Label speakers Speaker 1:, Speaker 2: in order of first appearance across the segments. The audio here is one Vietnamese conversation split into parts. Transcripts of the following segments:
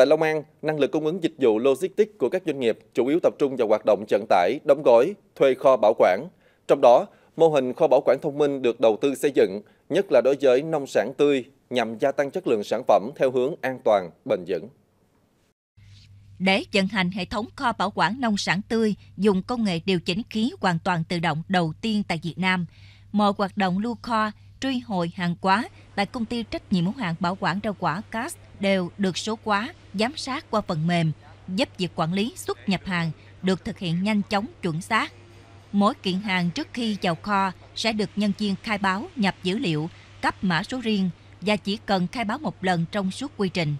Speaker 1: Tại Long An, năng lực cung ứng dịch vụ logistics của các doanh nghiệp chủ yếu tập trung vào hoạt động vận tải, đóng gói, thuê kho bảo quản. Trong đó, mô hình kho bảo quản thông minh được đầu tư xây dựng, nhất là đối với nông sản tươi, nhằm gia tăng chất lượng sản phẩm theo hướng an toàn, bền vững.
Speaker 2: Để vận hành hệ thống kho bảo quản nông sản tươi dùng công nghệ điều chỉnh khí hoàn toàn tự động đầu tiên tại Việt Nam, mọi hoạt động lưu kho, truy hồi hàng hóa tại công ty trách nhiệm hữu hạn bảo quản rau quả Cast đều được số hóa, giám sát qua phần mềm, giúp việc quản lý xuất nhập hàng được thực hiện nhanh chóng chuẩn xác. Mỗi kiện hàng trước khi vào kho sẽ được nhân viên khai báo nhập dữ liệu, cấp mã số riêng và chỉ cần khai báo một lần trong suốt quy trình.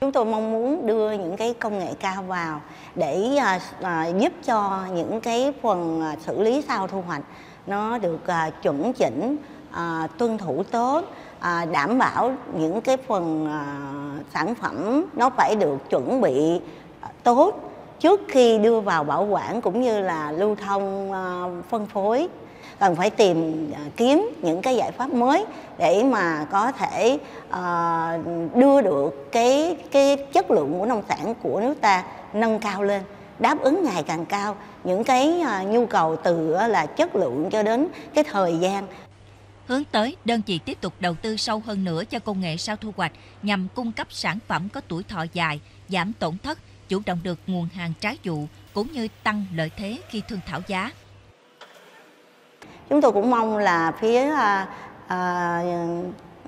Speaker 3: Chúng tôi mong muốn đưa những cái công nghệ cao vào để à, à, giúp cho những cái phần à, xử lý sau thu hoạch nó được chuẩn chỉnh, à, tuân thủ tốt, à, đảm bảo những cái phần à, sản phẩm nó phải được chuẩn bị à, tốt trước khi đưa vào bảo quản cũng như là lưu thông à, phân phối. Cần phải tìm à, kiếm những cái giải pháp mới để mà có thể à, đưa được cái cái chất lượng của nông sản của nước ta nâng cao lên đáp ứng ngày càng cao những cái à, nhu cầu từ là chất lượng cho đến cái thời gian
Speaker 2: Hướng tới, đơn vị tiếp tục đầu tư sâu hơn nữa cho công nghệ sau thu hoạch nhằm cung cấp sản phẩm có tuổi thọ dài, giảm tổn thất, chủ động được nguồn hàng trái vụ cũng như tăng lợi thế khi thương thảo giá.
Speaker 3: Chúng tôi cũng mong là phía à, à,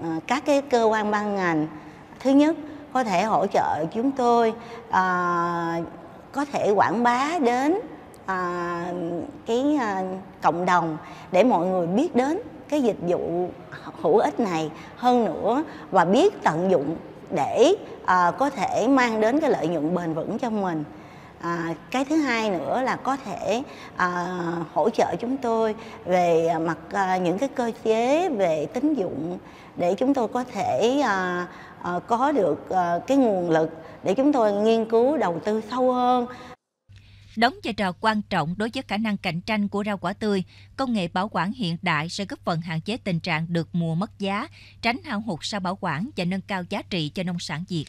Speaker 3: à các cái cơ quan ban ngành thứ nhất có thể hỗ trợ chúng tôi à, có thể quảng bá đến à, cái cộng đồng để mọi người biết đến cái dịch vụ hữu ích này hơn nữa và biết tận dụng để à, có thể mang đến cái lợi nhuận bền vững cho mình. À, cái thứ hai nữa là có thể à, hỗ trợ chúng tôi về mặt à, những cái cơ chế về tín dụng để chúng tôi có thể à, à, có được à, cái nguồn lực để chúng tôi nghiên cứu đầu tư sâu hơn
Speaker 2: đóng vai trò quan trọng đối với khả năng cạnh tranh của rau quả tươi. Công nghệ bảo quản hiện đại sẽ góp phần hạn chế tình trạng được mùa mất giá, tránh hao hụt sau bảo quản và nâng cao giá trị cho nông sản Việt.